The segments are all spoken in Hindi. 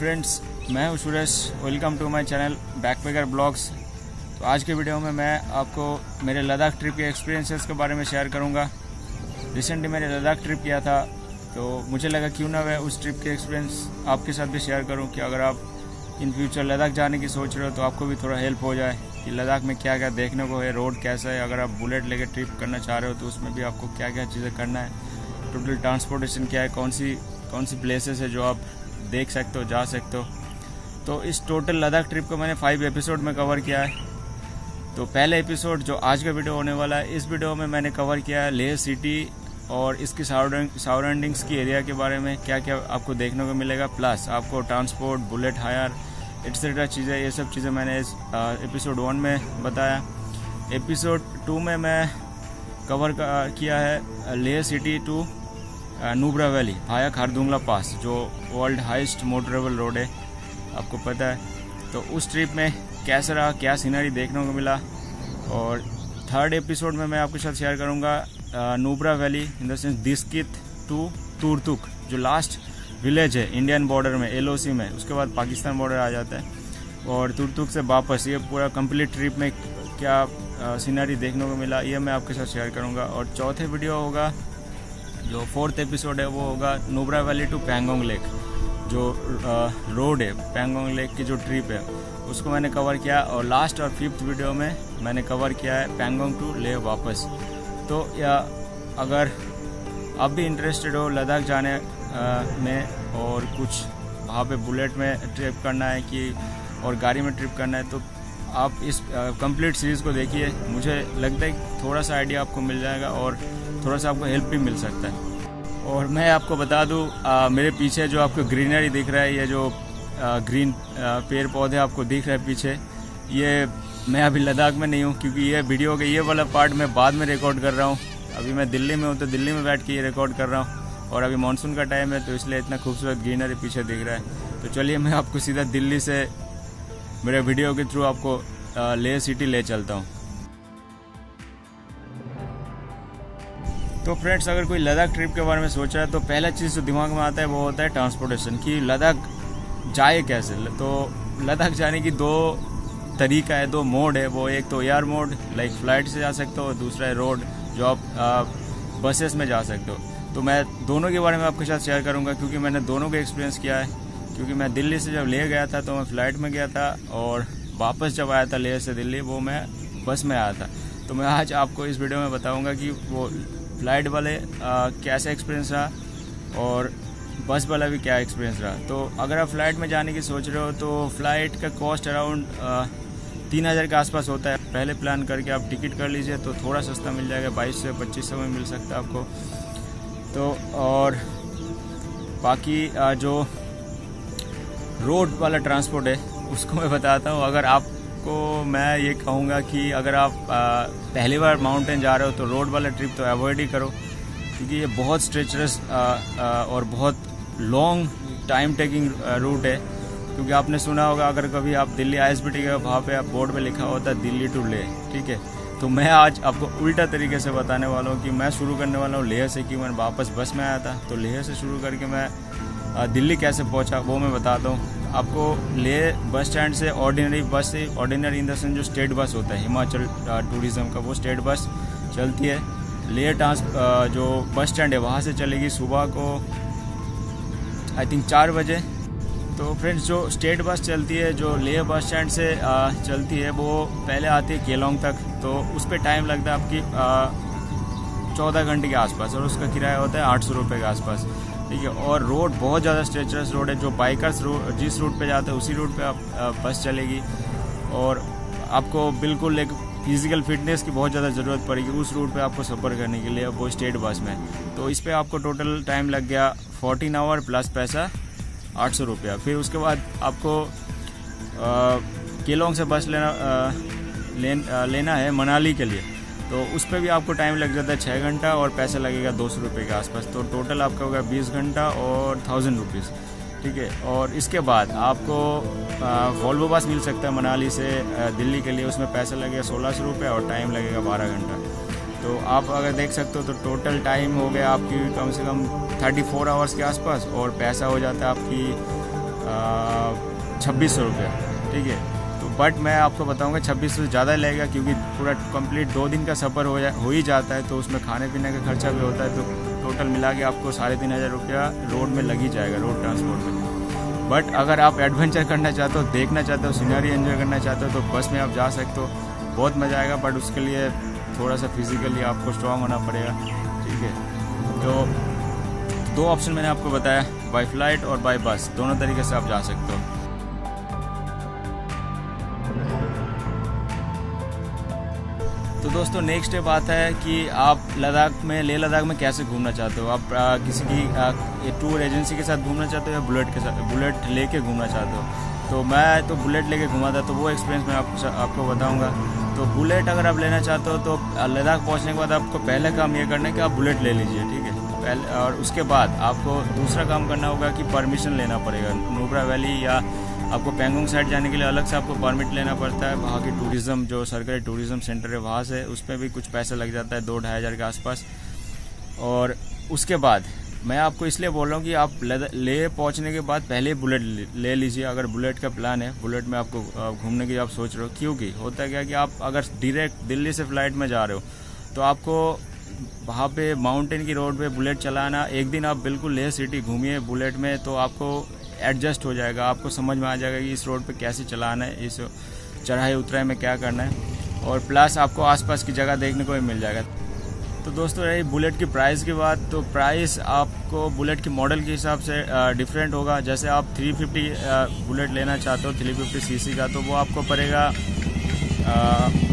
फ्रेंड्स मैं हूँ Suresh. Welcome to my channel backpacker blogs तो आज के वीडियो में मैं आपको मेरे लद्दाख ट्रिप के एक्सपीरियंसेस के बारे में शेयर करूँगा। रिसेंटली मैंने लद्दाख ट्रिप किया था तो मुझे लगा क्यों ना मैं उस ट्रिप के एक्सपीरियंस आपके साथ भी शेयर करूँ कि अगर आप इन फ्यूचर लद्दाख जाने की सोच रहे हो तो आपको भी थोड़ा हेल्प हो जाए कि लद्दाख में क्या क्या देखने को है रोड कैसा है। अगर आप बुलेट लेकर ट्रिप करना चाह रहे हो तो उसमें भी आपको क्या क्या चीज़ें करना है। टोटल ट्रांसपोर्टेशन क्या है, कौन सी कौन सी प्लेसेस है जो आप देख सकते हो, जा सकते हो। तो इस टोटल लद्दाख ट्रिप को मैंने फाइव एपिसोड में कवर किया है। तो पहले एपिसोड जो आज का वीडियो होने वाला है, इस वीडियो में मैंने कवर किया है लेह सिटी और इसकी सराउंडिंग्स की एरिया के बारे में क्या क्या आपको देखने को मिलेगा प्लस आपको ट्रांसपोर्ट बुलेट हायर एक्सेट्रा चीज़ें, ये सब चीज़ें मैंने इस एपिसोड वन में बताया। एपिसोड टू में मैं कवर किया है Leh city to Nubra valley, Bhaya Khardungla pass, जो वर्ल्ड हाइस्ट मोटरेबल रोड है, आपको पता है। तो उस ट्रिप में कैसा रहा, क्या सीनरी देखने को मिला, और थर्ड एपिसोड में मैं आपके साथ शेयर करूँगा Nubra valley in the sense Diskit to Turtuk, जो लास्ट विलेज है इंडियन बॉर्डर में एलओसी में, उसके बाद पाकिस्तान बॉर्डर आ जाता है, और तुरतुक से वापस, ये पूरा कंप्लीट ट्रिप में क्या सीनरी देखने को मिला, ये मैं आपके साथ शेयर करूँगा, और चौथे वीडियो होगा जो फोर्थ एपिसोड है, वो होगा Nubra valley to Pangong lake. जो रोड है, पैंगोंग लेक की जो ट्रिप है, उसको मैंने कवर किया और लास्ट और फिफ्थ वीडियो में मैंने कवर किया है पैंगोंग टू ले वापस। तो या, अगर आप भी इंटरेस्टेड हो, लद्दाख जाने में और कुछ वहाँ पे बुलेट में ट्रिप करना है कि, और गाड़ी में ट्रिप करना है तो आप इस कंप्लीट सीरीज़ को देखिए। मुझे लगता है थोड़ा सा आइडिया आपको मिल जाएगा और थोड़ा सा आपको हेल्प भी मिल सकता है। और मैं आपको बता दूँ मेरे पीछे जो आपको ग्रीनरी दिख रहा है ये जो आ, ग्रीन पेड़ पौधे आपको दिख रहे हैं पीछे ये मैं अभी लद्दाख में नहीं हूँ क्योंकि ये वीडियो का ये वाला पार्ट मैं बाद में रिकॉर्ड कर रहा हूँ। अभी मैं दिल्ली में हूँ तो दिल्ली में बैठ के ये रिकॉर्ड कर रहा हूँ। और अभी मानसून का टाइम है तो इसलिए इतना खूबसूरत ग्रीनरी पीछे दिख रहा है। तो चलिए मैं आपको सीधा दिल्ली से मेरे वीडियो के थ्रू आपको ले सिटी ले चलता हूँ। तो फ्रेंड्स, अगर कोई लद्दाख ट्रिप के बारे में सोच रहा है तो पहला चीज़ जो दिमाग में आता है, वो होता है ट्रांसपोर्टेशन कि लद्दाख जाए कैसे? तो लद्दाख जाने की दो तरीका है, दो मोड है। वो एक तो एयर मोड लाइक फ़्लाइट से जा सकते हो दूसरा है रोड जो आप बसेस में जा सकते हो। तो मैं दोनों के बारे में आपके साथ शेयर करूँगा, क्योंकि मैंने दोनों का एक्सपीरियंस किया है। क्योंकि मैं दिल्ली से जब ले गया था तो मैं फ़्लाइट में गया था, और वापस जब आया था लेह से दिल्ली, वो मैं बस में आया था। तो मैं आज आपको इस वीडियो में बताऊँगा कि वो फ़्लाइट वाले कैसा एक्सपीरियंस रहा? और बस वाला भी क्या एक्सपीरियंस रहा? तो अगर आप फ़्लाइट में जाने की सोच रहे हो तो फ़्लाइट का कॉस्ट अराउंड तीन हज़ार के आसपास होता है। पहले प्लान करके आप टिकट कर लीजिए तो थोड़ा सस्ता मिल जाएगा। बाईस से पच्चीस सौ में मिल सकता है आपको। तो और बाकी जो रोड वाला ट्रांसपोर्ट है, उसको मैं बताता हूँ। अगर आप आपको, मैं ये कहूँगा कि अगर आप पहली बार माउंटेन जा रहे हो तो रोड वाला ट्रिप तो अवॉइड ही करो, क्योंकि ये बहुत स्ट्रेचरस और बहुत लॉन्ग टाइम टेकिंग रूट है। क्योंकि आपने सुना होगा, अगर कभी आप दिल्ली आई एस गए वहाँ पे आप बोर्ड पे लिखा होता है, दिल्ली टू ले ठीक है? तो मैं आज आपको उल्टा तरीके से बताने वाला हूँ कि मैं शुरू करने वाला हूँ लेह से कि मैं वापस बस में आया था। तो लेह से शुरू करके मैं दिल्ली कैसे पहुँचा वो मैं बताता हूँ। आपको ले बस स्टैंड से ऑर्डिनरी बस से ऑर्डिनरी इन द सेंस जो स्टेट बस होता है हिमाचल टूरिज़्म का वो स्टेट बस चलती है। ले ट्रांस जो बस स्टैंड है वहाँ से चलेगी सुबह को आई थिंक चार बजे। तो फ्रेंड्स जो स्टेट बस चलती है जो ले बस स्टैंड से आ, चलती है वो पहले आती है केलोंग तक। तो उस पर टाइम लगता है आपकी चौदह घंटे के आसपास और उसका किराया होता है आठ सौ रुपये के आसपास। ठीक है और रोड बहुत ज़्यादा स्ट्रेचरस रोड है जो बाइकर्स रोड जिस रूट पे जाते हैं उसी रूट पे आप बस चलेगी। और आपको बिल्कुल एक फ़िज़िकल फिटनेस की बहुत ज़्यादा ज़रूरत पड़ेगी उस रूट पे आपको सफ़र करने के लिए वो स्टेट बस में। तो इस पर आपको टोटल टाइम लग गया फोर्टीन आवर प्लस पैसा आठ सौ रुपया। फिर उसके बाद आपको केलोंग से बस लेना आ, लेन, आ, लेना है मनाली के लिए। तो उस पर भी आपको टाइम लग जाता है छः घंटा और पैसा लगेगा दो सौ रुपये के आसपास। तो टोटल आपका होगा बीस घंटा और थाउज़ेंड रुपीज़ ठीक है? और इसके बाद आपको वॉल्वो बस मिल सकता है मनाली से दिल्ली के लिए। उसमें पैसा लगेगा सोलह सौ रुपये और टाइम लगेगा बारह घंटा। तो आप अगर देख सकते हो तो टोटल टाइम हो गया आपकी कम से कम थर्टी फोर आवर्स के आसपास और पैसा हो जाता है आपकी छब्बीस सौ रुपया। ठीक है? बट मैं आपको बताऊँगा, छब्बीस सौ ज़्यादा लगेगा क्योंकि पूरा कंप्लीट दो दिन का सफ़र हो जा, हो ही जाता है तो उसमें खाने पीने का खर्चा भी होता है तो टोटल मिला के आपको साढ़े तीन हज़ार रुपया रोड में लग ही जाएगा रोड ट्रांसपोर्ट में। बट अगर आप एडवेंचर करना चाहते हो, देखना चाहते हो सीनरी एंजॉय करना चाहते हो तो बस में आप जा सकते हो। बहुत मज़ा आएगा, बट उसके लिए थोड़ा सा फिजिकली आपको स्ट्रांग होना पड़ेगा, ठीक है? तो दो ऑप्शन मैंने आपको बताया बाई फ़्लाइट और बाई बस दोनों तरीके से आप जा सकते हो। तो दोस्तों नेक्स्ट स्टेप आता है कि आप लद्दाख में लेह लद्दाख में कैसे घूमना चाहते हो? आप आ, किसी की आ, टूर एजेंसी के साथ घूमना चाहते हो या बुलेट के साथ बुलेट लेके घूमना चाहते हो? तो मैं तो बुलेट लेके घूमा था तो वो एक्सपीरियंस मैं आप, आपको बताऊँगा। तो बुलेट अगर आप लेना चाहते हो तो लद्दाख पहुँचने के बाद आपको पहले काम ये करना है कि आप बुलेट ले लीजिए ठीक है? पहले और उसके बाद आपको दूसरा काम करना होगा कि परमिशन लेना पड़ेगा नूबरा वैली या आपको पेंगोंग साइड जाने के लिए अलग से आपको परमिट लेना पड़ता है। वहाँ की टूरिज़्म जो सरकारी टूरिज़्म सेंटर है, वहाँ से उस पर भी कुछ पैसा लग जाता है दो ढाई हज़ार के आसपास। और उसके बाद, मैं आपको इसलिए बोल रहा हूँ कि आप ले पहुँचने के बाद पहले बुलेट ले लीजिए। अगर बुलेट का प्लान है, बुलेट में आपको घूमने की आप सोच रहे हो, क्योंकि होता क्या कि आप अगर डायरेक्ट दिल्ली से फ़्लाइट में जा रहे हो तो आपको वहाँ पे माउंटेन की रोड पे बुलेट चलाना, एक दिन आप बिल्कुल लेह सिटी घूमिए बुलेट में तो आपको एडजस्ट हो जाएगा, आपको समझ में आ जाएगा कि इस रोड पे कैसे चलाना है, इस चढ़ाई उतराई में क्या करना है। और प्लस आपको आसपास की जगह देखने को भी मिल जाएगा। तो दोस्तों, रही बुलेट की प्राइस की बात तो प्राइस आपको बुलेट की मॉडल के हिसाब से डिफरेंट होगा। जैसे आप 350 बुलेट लेना चाहते हो 350 सीसी का तो वो आपको पड़ेगा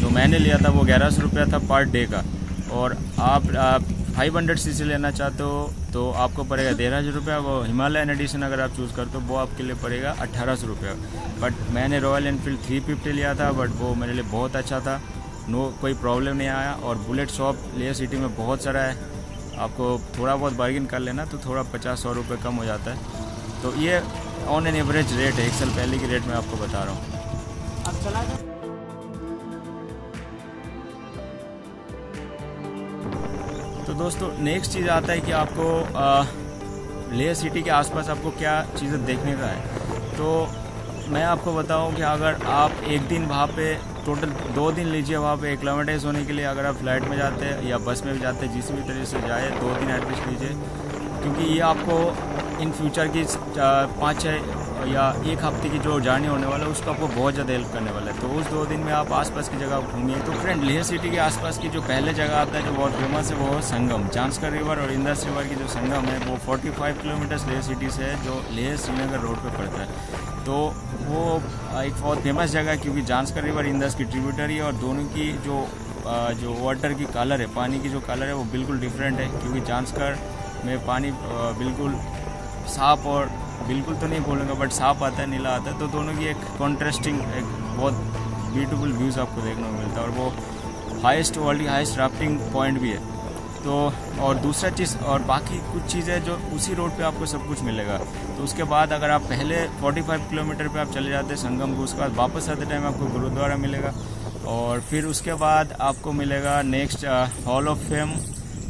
जो मैंने लिया था वो ग्यारह सौ रुपया था पर डे का। और आप फाइव हंड्रेड सी लेना चाहते हो तो आपको पड़ेगा तेरह हज़ार रुपया। वो हिमालयन एडिशन अगर आप चूज़ करते हो, वो आपके लिए पड़ेगा अट्ठारह सौ रुपया। बट मैंने रॉयल एनफील्ड थ्री फिफ्टी लिया था बट वो मेरे लिए बहुत अच्छा था। नो कोई प्रॉब्लम नहीं आया। और बुलेट शॉप लेयर सिटी में बहुत सारा है। आपको थोड़ा बहुत बार्गिन कर लेना तो थोड़ा पचास सौ रुपये कम हो जाता है। तो ये ऑन एन एवरेज रेट है, एक साल पहले की रेट मैं आपको बता रहा हूँ। दोस्तों नेक्स्ट चीज़ आता है कि आपको लेह सिटी के आसपास आपको क्या चीज़ें देखने का है। तो मैं आपको बताऊँ कि अगर आप एक दिन वहाँ पे टोटल दो दिन लीजिए वहाँ पे एक्लामेटाइज होने के लिए, अगर आप फ़्लाइट में जाते हैं या बस में भी जाते हैं, जिस भी तरीके से जाए, दो दिन एडमिट लीजिए। क्योंकि ये आपको इन फ्यूचर की पाँच छः या एक हफ़्ते की जो जर्नी होने वाला है, उसको आपको बहुत ज़्यादा हेल्प करने वाला है। तो उस दो दिन में आप आसपास की जगह घूमिए। तो फ्रेंड लेह सिटी के आसपास की जो पहले जगह आता है, जो बहुत फ़ेमस है, वो है संगम जांसकर रिवर और इंदस रिवर की जो संगम है, वो 45 किलोमीटर्स लेह सिटी से है, जो लेह श्रीनगर रोड पर पड़ता है। तो वो एक बहुत फ़ेमस जगह है, क्योंकि जांसकर रिवर इंदस की ट्रिब्यूटरी है और दोनों की जो जो वाटर की कलर है, पानी की जो कलर है, वो बिल्कुल डिफरेंट है, क्योंकि जांसकर में पानी बिल्कुल साफ़ और बिल्कुल तो नहीं बोलूँगा बट साफ़ आता है, नीला आता है। तो दोनों की एक कॉन्ट्रास्टिंग एक बहुत ब्यूटीफुल व्यूज़ आपको देखने को मिलता है। और वो हाईएस्ट वर्ल्ड की हाइस्ट राफ्टिंग पॉइंट भी है। तो और दूसरा चीज़, और बाकी कुछ चीज़ें जो उसी रोड पे आपको सब कुछ मिलेगा। तो उसके बाद अगर आप पहले 45 किलोमीटर पे आप चले जाते हैं संगम को उसके बाद वापस आते टाइम आपको गुरुद्वारा मिलेगा। और फिर उसके बाद आपको मिलेगा नेक्स्ट हॉल ऑफ़ फेम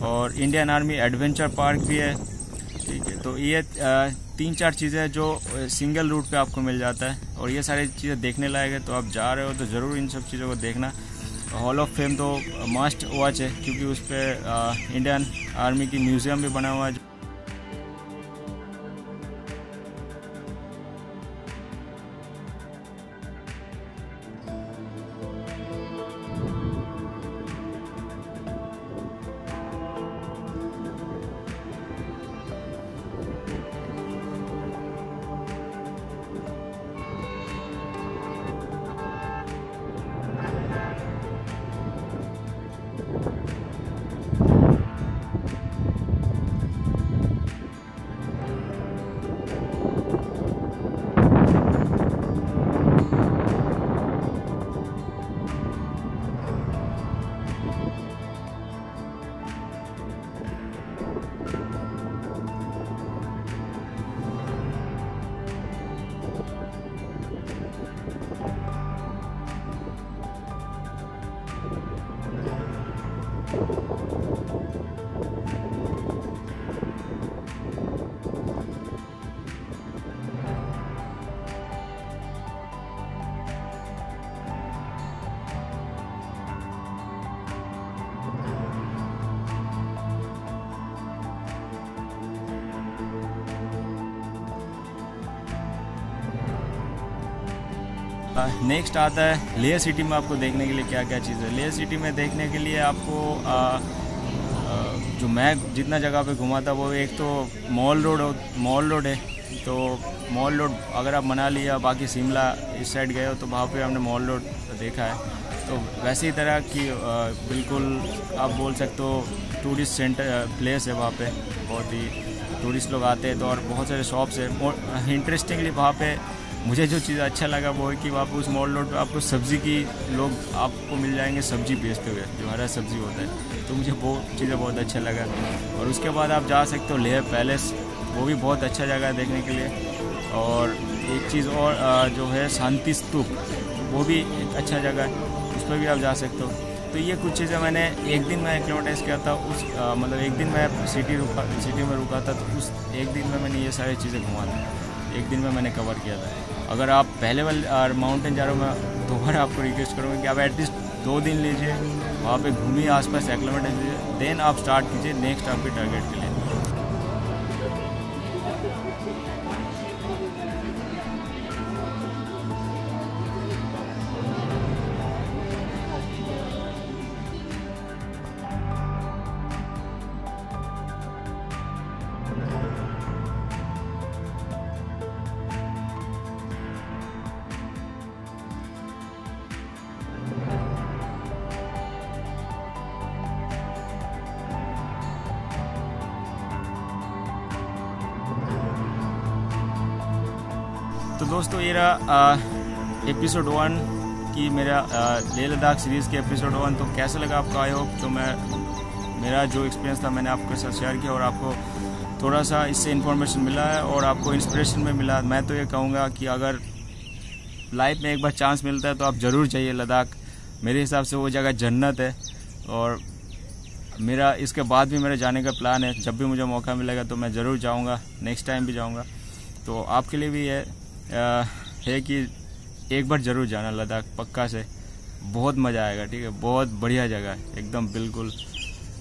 और इंडियन आर्मी एडवेंचर पार्क भी है। ठीक है तो ये तीन चार चीज़ें जो सिंगल रूट पे आपको मिल जाता है। और ये सारी चीज़ें देखने लायक है तो आप जा रहे हो तो ज़रूर इन सब चीज़ों को देखना। हॉल ऑफ़ फेम तो मस्ट वॉच है, क्योंकि उस पर इंडियन आर्मी की म्यूज़ियम भी बना हुआ है। नेक्स्ट आता है लेयर सिटी में आपको देखने के लिए क्या क्या चीज़ है। लेयर सिटी में देखने के लिए आपको आ, आ, जो मैं जितना जगह पे घुमा था वो एक तो मॉल रोड मॉल रोड है। तो मॉल रोड अगर आप मनाली या बाकी शिमला इस साइड गए हो तो वहाँ पे हमने मॉल रोड देखा है। तो वैसे ही तरह की बिल्कुल आप बोल सकते हो टूरिस्ट सेंटर प्लेस है वहाँ पे। बहुत ही टूरिस्ट लोग आते हैं तो और बहुत सारे शॉप्स है। इंटरेस्टिंगली वहाँ पे मुझे जो चीज़ अच्छा लगा वो है कि पर उस मॉल रोड पर आपको सब्ज़ी की लोग आपको मिल जाएँगे सब्ज़ी बेचते हुए जो हरा सब्ज़ी होता है। तो मुझे वो चीज़ें बहुत अच्छा लगा। और उसके बाद आप जा सकते हो लेह पैलेस वो भी बहुत अच्छा जगह है देखने के लिए। और एक चीज़ और जो है शांति स्तूप वो भी एक अच्छा जगह है। उस पर भी आप जा सकते हो। तो ये कुछ चीज़ें मैंने एक दिन मैं एक्लोटाइज किया था उस आ, मतलब एक दिन मैं सिटी रुका सिटी में रुका था तो उस एक दिन में मैंने ये सारी चीज़ें घुमा दी। एक दिन में मैंने कवर किया था। अगर आप पहले वाले माउंटेन जा रहे हो, मैं दोबारा आपको रिक्वेस्ट करूँगा कि आप एटलीस्ट दो दिन लीजिए, वहाँ पे घूमिए आसपास एक्लोमीटर लीजिए देन आप स्टार्ट कीजिए नेक्स्ट आपके टारगेट के लिए। तो दोस्तों, ये रहा एपिसोड वन की मेरा लेह लद्दाख सीरीज़ के एपिसोड वन तो कैसा लगा आपका? आई होप तो मैं, मेरा जो एक्सपीरियंस था, मैंने आपके साथ शेयर किया और आपको थोड़ा सा इससे इन्फॉर्मेशन मिला है और आपको इंस्पिरेशन में मिला। मैं तो ये कहूँगा कि अगर लाइफ में एक बार चांस मिलता है तो आप ज़रूर जाइए लद्दाख। मेरे हिसाब से वो जगह जन्नत है और मेरा, इसके बाद भी मेरे जाने का प्लान है। जब भी मुझे मौका मिलेगा तो मैं ज़रूर जाऊँगा नेक्स्ट टाइम भी जाऊँगा। तो आपके लिए भी है है कि एक बार ज़रूर जाना लद्दाख पक्का से। बहुत मज़ा आएगा ठीक है? बहुत बढ़िया जगह है एकदम बिल्कुल।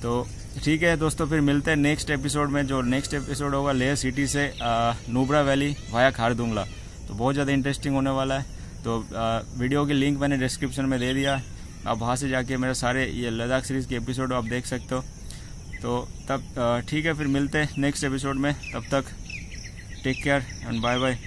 तो ठीक है दोस्तों फिर मिलते हैं नेक्स्ट एपिसोड में जो नेक्स्ट एपिसोड होगा लेह सिटी से नूबरा वैली वाया खारदुंगला तो बहुत ज़्यादा इंटरेस्टिंग होने वाला है। तो आ, वीडियो की लिंक मैंने डिस्क्रिप्शन में दे दिया। आप वहाँ से जाके मेरे सारे ये लद्दाख सीरीज़ के एपिसोड आप देख सकते हो। तो तब ठीक है फिर मिलते हैं नेक्स्ट एपिसोड में। तब तक take care and bye bye